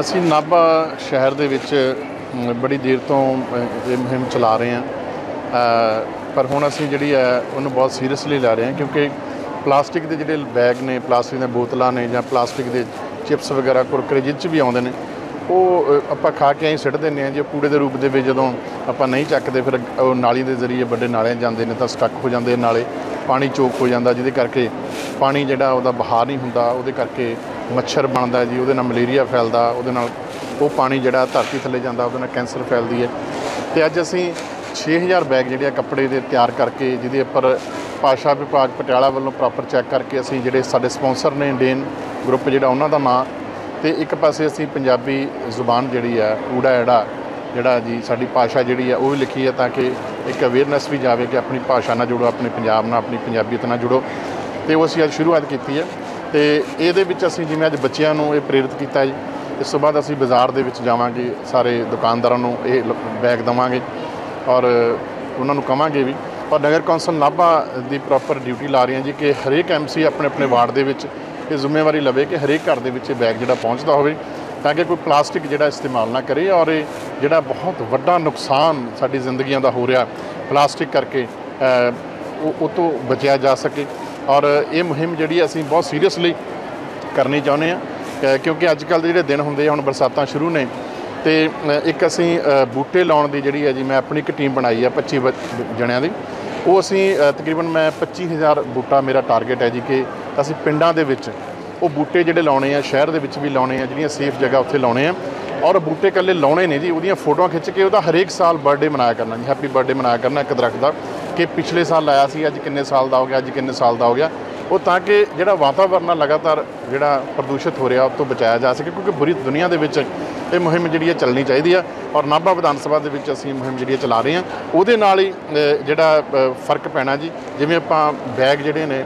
ਅਸੀਂ ਨਾਭਾ ਸ਼ਹਿਰ ਦੇ ਵਿੱਚ ਬੜੀ ਦੇਰ ਤੋਂ ਇਹ ਮੁਹਿੰਮ ਚਲਾ ਰਹੇ ਹਾਂ। ਪਰ ਹੁਣ ਅਸੀਂ ਜਿਹੜੀ ਹੈ, ਉਹਨੂੰ ਬਹੁਤ ਸੀਰੀਅਸਲੀ ਲੈ ਰਹੇ ਹਾਂ ਕਿਉਂਕਿ ਪਲਾਸਟਿਕ ਦੇ ਜਿਹੜੇ ਬੈਗ ਨੇ, ਪਲਾਸਟਿਕ ਦੀਆਂ ਬੋਤਲਾਂ ਨੇ ਜਾਂ ਪਲਾਸਟਿਕ ਦੇ ਚਿਪਸ ਵਗੈਰਾ, ਕੁਰਕਰੇ ਜਿਹ 'ਚ ਵੀ ਆਉਂਦੇ ਨੇ, ਉਹ ਆਪਾਂ ਖਾ ਕੇ ਐਂ ਸਿੱਟ ਦਿੰਦੇ ਹਾਂ ਜੇ ਕੂੜੇ ਦੇ ਰੂਪ ਦੇ ਵਿੱਚ ਜਦੋਂ ਆਪਾਂ ਨਹੀਂ ਚੱਕਦੇ, ਫਿਰ ਉਹ ਨਾਲੀ ਦੇ ਜ਼ਰੀਏ ਵੱਡੇ ਨਾਲਿਆਂ ਜਾਂਦੇ ਨੇ ਤਾਂ ਸਟਕ ਹੋ ਜਾਂਦੇ ਨਾਲੇ, ਪਾਣੀ ਚੋਕ ਹੋ ਜਾਂਦਾ, ਜਿਹਦੇ ਕਰਕੇ ਪਾਣੀ ਜਿਹੜਾ ਉਹਦਾ ਬਹਾਰ ਨਹੀਂ ਹੁੰਦਾ, ਉਹਦੇ ਕਰਕੇ ਮੱਛਰ ਬਣਦਾ ਜੀ, ਉਹਦੇ ਨਾਲ ਮਲੇਰੀਆ ਫੈਲਦਾ, ਉਹਦੇ ਨਾਲ ਉਹ ਪਾਣੀ ਜਿਹੜਾ ਧਰਤੀ ਥੱਲੇ ਜਾਂਦਾ, ਉਹਦੇ ਨਾਲ ਕੈਂਸਰ ਫੈਲਦੀ ਹੈ। ਤੇ ਅੱਜ ਅਸੀਂ 6000 ਬੈਗ ਜਿਹੜੇ ਆ ਕੱਪੜੇ ਦੇ ਤਿਆਰ ਕਰਕੇ, ਜਿਹਦੇ ਉੱਪਰ ਭਾਸ਼ਾ ਵਿਭਾਗ ਪਟਿਆਲਾ ਵੱਲੋਂ ਪ੍ਰੋਪਰ ਚੈੱਕ ਕਰਕੇ ਅਸੀਂ ਜਿਹੜੇ ਸਾਡੇ ਸਪਾਂਸਰ ਨੇ ਇੰਡੀਅਨ ਗਰੁੱਪ ਜਿਹੜਾ ਉਹਨਾਂ ਦਾ ਨਾਂ, ਤੇ ਇੱਕ ਪਾਸੇ ਅਸੀਂ ਪੰਜਾਬੀ ਜ਼ੁਬਾਨ ਜਿਹੜੀ ਆ, ਊੜਾ ਐੜਾ ਜਿਹੜਾ ਜੀ ਸਾਡੀ ਭਾਸ਼ਾ ਜਿਹੜੀ ਆ, ਉਹ ਵੀ ਲਿਖੀ ਹੈ ਤਾਂ ਕਿ ਇੱਕ ਅਵੇਅਰਨੈਸ ਵੀ ਜਾਵੇ ਕਿ ਆਪਣੀ ਭਾਸ਼ਾ ਨਾਲ ਜੁੜੋ, ਆਪਣੇ ਪੰਜਾਬ ਨਾਲ, ਆਪਣੀ ਪੰਜਾਬੀਅਤ ਨਾਲ ਜੁੜੋ। ਤੇ ਉਹ ਅਸੀਂ ਅੱਜ ਸ਼ੁਰੂਆਤ ਕੀਤੀ ਹੈ ਤੇ ਇਹਦੇ ਵਿੱਚ ਅਸੀਂ ਜਿਵੇਂ ਅੱਜ ਬੱਚਿਆਂ ਨੂੰ ਇਹ ਪ੍ਰੇਰਿਤ ਕੀਤਾ ਜੀ, ਇਸ ਤੋਂ ਬਾਅਦ ਅਸੀਂ ਬਾਜ਼ਾਰ ਦੇ ਵਿੱਚ ਜਾਵਾਂਗੇ, ਸਾਰੇ ਦੁਕਾਨਦਾਰਾਂ ਨੂੰ ਇਹ ਲ- ਬੈਗ ਦਵਾਂਗੇ ਔਰ ਉਹਨਾਂ ਨੂੰ ਕਵਾਂਗੇ ਵੀ ਔਰ ਨਗਰ ਕੌਂਸਲ ਨਾਭਾ ਦੀ ਪ੍ਰੋਪਰ ਡਿਊਟੀ ਲਾ ਰਹੀ ਹੈ ਜੀ ਕਿ ਹਰੇਕ ਐਮਸੀ ਆਪਣੇ ਆਪਣੇ ਵਾਰਡ ਦੇ ਵਿੱਚ ਇਹ ਜ਼ਿੰਮੇਵਾਰੀ ਲਵੇ ਕਿ ਹਰੇਕ ਘਰ ਦੇ ਵਿੱਚ ਇਹ ਬੈਗ ਜਿਹੜਾ ਪਹੁੰਚਦਾ ਹੋਵੇ ਤਾਂ ਕਿ ਕੋਈ ਪਲਾਸਟਿਕ ਜਿਹੜਾ ਇਸਤੇਮਾਲ ਨਾ ਕਰੇ ਔਰ ਇਹ ਜਿਹੜਾ ਬਹੁਤ ਵੱਡਾ ਨੁਕਸਾਨ ਸਾਡੀ ਜ਼ਿੰਦਗੀਆਂ ਦਾ ਹੋ ਰਿਹਾ ਪਲਾਸਟਿਕ ਕਰਕੇ ਉਹ ਤੋਂ ਬਚਿਆ ਜਾ ਸਕੇ। ਔਰ ਇਹ ਮੁਹਿੰਮ ਜਿਹੜੀ ਅਸੀਂ ਬਹੁਤ ਸੀਰੀਅਸਲੀ ਕਰਨੀ ਚਾਹੁੰਦੇ ਆ ਕਿਉਂਕਿ ਅੱਜ ਕੱਲ੍ਹ ਦੇ ਜਿਹੜੇ ਦਿਨ ਹੁੰਦੇ ਆ, ਹੁਣ ਬਰਸਾਤਾਂ ਸ਼ੁਰੂ ਨੇ, ਤੇ ਇੱਕ ਅਸੀਂ ਬੂਟੇ ਲਾਉਣ ਦੀ ਜਿਹੜੀ ਹੈ ਜੀ, ਮੈਂ ਆਪਣੀ ਇੱਕ ਟੀਮ ਬਣਾਈ ਆ 25 ਬ- ਜਣਿਆਂ ਦੀ। ਉਹ ਅਸੀਂ ਤਕਰੀਬਨ ਮੈਂ 25000 ਬੂਟਾ ਮੇਰਾ ਟਾਰਗੇਟ ਹੈ ਜੀ ਕਿ ਅਸੀਂ ਪਿੰਡਾਂ ਦੇ ਵਿੱਚ ਉਹ ਬੂਟੇ ਜਿਹੜੇ ਲਾਉਣੇ ਆ, ਸ਼ਹਿਰ ਦੇ ਵਿੱਚ ਵੀ ਲਾਉਣੇ ਆ, ਜਿਹੜੀਆਂ ਸੇਫ ਜਗ੍ਹਾ ਉੱਥੇ ਲਾਉਣੇ ਆ। ਔਰ ਬੂਟੇ ਇਕੱਲੇ ਲਾਉਣੇ ਨੇ ਜੀ, ਉਹਦੀਆਂ ਫੋਟੋਆਂ ਖਿੱਚ ਕੇ ਉਹਦਾ ਹਰੇਕ ਸਾਲ ਬਰਥਡੇ ਮਨਾਇਆ ਕਰਨਾ ਜੀ ਹੈਪੀ ਬਰਥਡੇ ਮਨਾਇਆ ਕਰਨਾ ਇੱਕ ਦਰਖਤ ਦਾ। ਕਿ ਪਿਛਲੇ ਸਾਲ ਲਾਇਆ ਸੀ, ਅੱਜ ਕਿੰਨੇ ਸਾਲ ਦਾ ਹੋ ਗਿਆ, ਅੱਜ ਕਿੰਨੇ ਸਾਲ ਦਾ ਹੋ ਗਿਆ। ਉਹ ਤਾਂ ਕਿ ਜਿਹੜਾ ਵਾਤਾਵਰਨ ਆ, ਲਗਾਤਾਰ ਜਿਹੜਾ ਪ੍ਰਦੂਸ਼ਿਤ ਹੋ ਰਿਹਾ, ਉਹ ਤੋਂ ਬਚਾਇਆ ਜਾ ਸਕੇ, ਕਿਉਂਕਿ ਪੂਰੀ ਦੁਨੀਆ ਦੇ ਵਿੱਚ ਇਹ ਮੁਹਿੰਮ ਜਿਹੜੀ ਹੈ ਚੱਲਣੀ ਚਾਹੀਦੀ ਆ। ਔਰ ਨਾਭਾ ਵਿਧਾਨ ਸਭਾ ਦੇ ਵਿੱਚ ਅਸੀਂ ਮੁਹਿੰਮ ਜਿਹੜੀ ਹੈ ਚਲਾ ਰਹੇ ਹਾਂ। ਉਹਦੇ ਨਾਲ ਹੀ ਜਿਹੜਾ ਫ਼ਰਕ ਪੈਣਾ ਜੀ। ਜਿਵੇਂ ਆਪਾਂ ਬੈਗ ਜਿਹੜੇ ਨੇ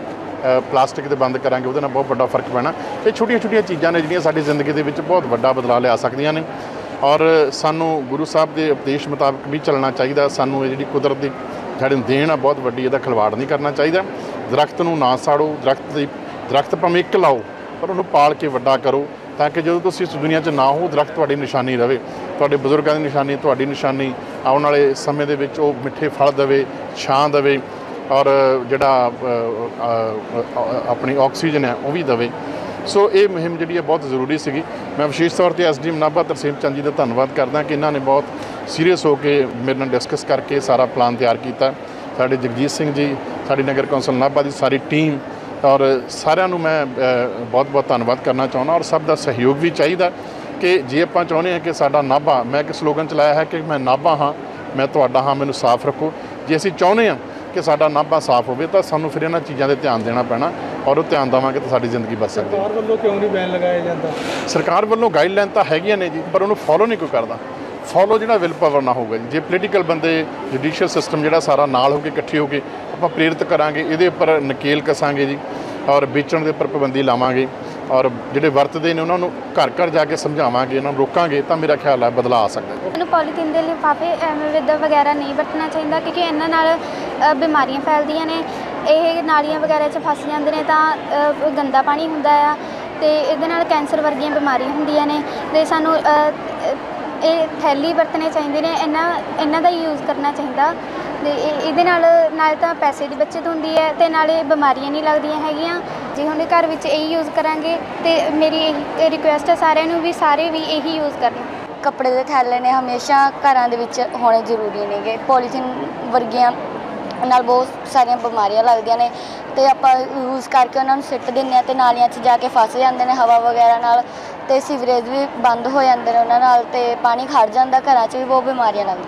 ਪਲਾਸਟਿਕ ਦੇ ਬੰਦ ਕਰਾਂਗੇ, ਉਹਦੇ ਨਾਲ ਬਹੁਤ ਵੱਡਾ ਫ਼ਰਕ ਪੈਣਾ। ਇਹ ਛੋਟੀਆਂ ਛੋਟੀਆਂ ਚੀਜ਼ਾਂ ਨੇ, ਜਿਹੜੀਆਂ ਸਾਡੀ ਜ਼ਿੰਦਗੀ ਦੇ ਵਿੱਚ ਬਹੁਤ ਵੱਡਾ ਬਦਲਾਅ ਲਿਆ ਸਕਦੀਆਂ ਨੇ। ਔਰ ਸਾਨੂੰ ਗੁਰੂ ਸਾਹਿਬ ਦੇ ਉਪਦੇਸ਼ ਮੁਤਾਬਕ ਵੀ ਚੱਲਣਾ ਚਾਹੀਦਾ। ਸਾਨੂੰ ਇਹ ਜਿਹੜੀ ਕੁਦਰਤ ਦੀ ਸਾਡੇ ਨੂੰ ਦੇਣ ਆ, ਬਹੁਤ ਵੱਡੀ ਇਹਦਾ ਖਿਲਵਾੜ ਨਹੀਂ ਕਰਨਾ ਚਾਹੀਦਾ। ਦਰਖਤ ਨੂੰ ਨਾ ਸਾੜੋ, ਦਰਖਤ ਦੀ ਦਰਖਤ ਭਾਵੇਂ ਇੱਕ ਲਾਓ, ਪਰ ਉਹਨੂੰ ਪਾਲ ਕੇ ਵੱਡਾ ਕਰੋ, ਤਾਂ ਕਿ ਜਦੋਂ ਤੁਸੀਂ ਇਸ ਦੁਨੀਆ 'ਚ ਨਾ ਹੋ, ਦਰਖਤ ਤੁਹਾਡੀ ਨਿਸ਼ਾਨੀ ਰਵੇ। ਤੁਹਾਡੇ ਬਜ਼ੁਰਗਾਂ ਦੀ ਨਿਸ਼ਾਨੀ, ਤੁਹਾਡੀ ਨਿਸ਼ਾਨੀ ਆਉਣ ਵਾਲੇ ਸਮੇਂ ਦੇ ਵਿੱਚ ਉਹ ਮਿੱਠੇ ਫਲ ਦੇਵੇ, ਛਾਂ ਦੇਵੇ, ਔਰ ਜਿਹੜਾ ਆਪਣੀ ਆਕਸੀਜਨ ਹੈ, ਉਹ ਵੀ ਦੇਵੇ। ਸੋ ਇਹ ਮੁਹਿੰਮ ਜਿਹੜੀ ਹੈ ਬਹੁਤ ਜ਼ਰੂਰੀ ਸੀਗੀ। ਮੈਂ ਵਿਸ਼ੇਸ਼ ਤੌਰ ਤੇ ਐਸਡੀਐਮ ਨਾਭਾ ਤਰਸੇਮ ਚੰਦ ਜੀ ਦਾ ਧੰਨਵਾਦ ਕਰਦਾ ਕਿ ਇਹਨਾਂ ਨੇ ਬਹੁਤ ਸੀਰੀਅਸ ਹੋ ਕੇ ਮੇਰੇ ਨਾਲ ਡਿਸਕਸ ਕਰਕੇ ਸਾਰਾ ਪਲਾਨ ਤਿਆਰ ਕੀਤਾ। ਸਾਡੇ ਜਗਜੀਤ ਸਿੰਘ ਜੀ ਸਾਡੀ ਨਗਰ ਕੌਂਸਲ ਨਾਭਾ ਦੀ ਸਾਰੀ ਟੀਮ ਔਰ ਸਾਰਿਆਂ ਨੂੰ ਮੈਂ ਬਹੁਤ ਬਹੁਤ ਧੰਨਵਾਦ ਕਰਨਾ ਚਾਹੁੰਦਾ ਔਰ ਸਭ ਦਾ ਸਹਿਯੋਗ ਵੀ ਚਾਹੀਦਾ ਕਿ ਜੇ ਆਪਾਂ ਚਾਹੁੰਦੇ ਹਾਂ ਕਿ ਸਾਡਾ ਨਾਭਾ ਮੈਂ ਇੱਕ ਸਲੋਗਨ ਚਲਾਇਆ ਹੈ ਕਿ ਮੈਂ ਨਾਭਾ ਹਾਂ ਮੈਂ ਤੁਹਾਡਾ ਹਾਂ ਮੈਨੂੰ ਸਾਫ਼ ਰੱਖੋ। ਜੇ ਅਸੀਂ ਚਾਹੁੰਦੇ ਹਾਂ ਕਿ ਸਾਡਾ ਨਾਭਾ ਸਾਫ਼ ਹੋਵੇ ਤਾਂ ਸਾਨੂੰ ਫਿਰ ਇਹਨਾਂ ਚੀਜ਼ਾਂ 'ਤੇ ਧਿਆਨ ਦੇਣਾ ਪੈਣਾ ਔਰ ਉਹ ਧਿਆਨ ਦੇਵਾਂਗੇ ਤਾਂ ਸਾਡੀ ਜ਼ਿੰਦਗੀ ਬਚ ਸਕਦੀ ਹੈ। ਸਰਕਾਰ ਵੱਲੋਂ ਕਿਉਂ ਨਹੀਂ ਬੈਨ ਲਗਾਇਆ ਜਾਂਦਾ? ਸਰਕਾਰ ਵੱਲੋਂ ਗਾਈਡਲਾਈਨ ਤਾਂ ਹੈਗੀਆਂ ਨੇ ਜੀ ਪਰ ਉਹਨੂੰ ਫੋਲੋ ਨਹੀਂ ਕੋਈ ਕਰਦਾ। ਫੋਲੋ ਜਿਹੜਾ ਵਿਲ ਪਾਵਰ ਨਾ ਹੋਊਗਾ ਜੀ ਜੇ ਪੋਲੀਟੀਕਲ ਬੰਦੇ ਜੁਡੀਸ਼ੀਅਲ ਸਿਸਟਮ ਜਿਹੜਾ ਸਾਰਾ ਨਾਲ ਹੋ ਕੇ, ਇਕੱਠੇ ਹੋ ਕੇ ਆਪਾਂ ਪ੍ਰੇਰਿਤ ਕਰਾਂਗੇ, ਇਹਦੇ ਉੱਪਰ ਨਕੇਲ ਕਸਾਂਗੇ ਜੀ ਔਰ ਵੇਚਣ ਦੇ ਉੱਪਰ ਪਾਬੰਦੀ ਲਾਵਾਂਗੇ ਔਰ ਜਿਹੜੇ ਵਰਤਦੇ ਨੇ ਉਹਨਾਂ ਨੂੰ ਘਰ ਘਰ ਜਾ ਕੇ ਸਮਝਾਵਾਂਗੇ ਇਹਨਾਂ ਨੂੰ ਰੋਕਾਂਗੇ, ਤਾਂ ਮੇਰਾ ਖਿਆਲ ਹੈ ਬਦਲਾਅ ਆ ਸਕਦਾ ਹੈ। ਇਹਨੂੰ ਪੋਲੀਥੀਨ ਦੇ ਲਿਫਾਫੇ ਐਵੇਂ ਵਿਦ ਵਗੈਰਾ ਨਹੀਂ ਵਰਤਣਾ ਚਾਹੀਦਾ ਕਿਉਂਕਿ ਇਹਨਾਂ ਨਾਲ ਬਿਮਾਰੀਆਂ ਫੈਲਦੀਆਂ ਨੇ। ਇਹ ਨਾਲੀਆਂ ਵਗੈਰਾ 'ਚ ਫਸ ਜਾਂਦੇ ਨੇ ਤਾਂ ਗੰਦਾ ਪਾਣੀ ਹੁੰਦਾ ਆ ਤੇ ਇਹਦੇ ਨਾਲ ਕੈਂਸਰ ਵਰਗੀਆਂ ਬਿਮਾਰੀਆਂ ਹੁੰਦੀਆਂ ਨੇ। ਤੇ ਸਾਨੂੰ ਇਹ ਥੈਲੀ ਵਰਤਣੇ ਚਾਹੀਦੇ ਨੇ, ਇਹਨਾਂ ਇਹਨਾਂ ਦਾ ਯੂਜ਼ ਕਰਨਾ ਚਾਹੀਦਾ। ਤੇ ਇਹ- ਇਹਦੇ ਨਾਲ ਨਾਲ ਤਾਂ ਪੈਸੇ ਦੀ ਬਚਤ ਹੁੰਦੀ ਹੈ ਤੇ ਨਾਲੇ ਬਿਮਾਰੀਆਂ ਨਹੀਂ ਲੱਗਦੀਆਂ ਹੈਗੀਆਂ। ਜੇ ਹੁਣ ਘਰ ਵਿੱਚ ਇਹੀ ਯੂਜ਼ ਕਰਾਂਗੇ ਤੇ ਮੇਰੀ ਇਹ ਰਿਕੁਐਸਟ ਹੈ ਸਾਰਿਆਂ ਨੂੰ ਵੀ ਸਾਰੇ ਵੀ ਇਹੀ ਯੂਜ਼ ਕਰਨ। ਕੱਪੜੇ ਦੇ ਥੈਲੇ ਨੇ ਹਮੇਸ਼ਾ ਘਰਾਂ ਦੇ ਵਿੱਚ ਹੋਣੇ ਜ਼ਰੂਰੀ ਨੇਗੇ। ਪੋਲੀਥੀਨ ਵਰਗੀਆਂ ਨਾਲ ਬਹੁਤ ਸਾਰੀਆਂ ਬਿਮਾਰੀਆਂ ਲੱਗਦੀਆਂ ਨੇ ਤੇ ਆਪਾਂ ਯੂਜ਼ ਕਰਕੇ ਉਹਨਾਂ ਨੂੰ ਸਿੱਟ ਦਿੰਦੇ ਆ ਤੇ ਨਾਲੀਆਂ 'ਚ ਜਾ ਕੇ ਫਸ ਜਾਂਦੇ ਨੇ ਹਵਾ ਵਗੈਰਾ ਨਾਲ ਤੇ ਸੀਵਰੇਜ ਵੀ ਬੰਦ ਹੋ ਜਾਂਦੇ ਨੇ ਉਹਨਾਂ ਨਾਲ ਤੇ ਪਾਣੀ ਖੜ ਜਾਂਦਾ, ਘਰਾਂ 'ਚ ਵੀ ਬਹੁਤ ਬਿਮਾਰੀਆਂ ਲੱਗਦੀਆਂ।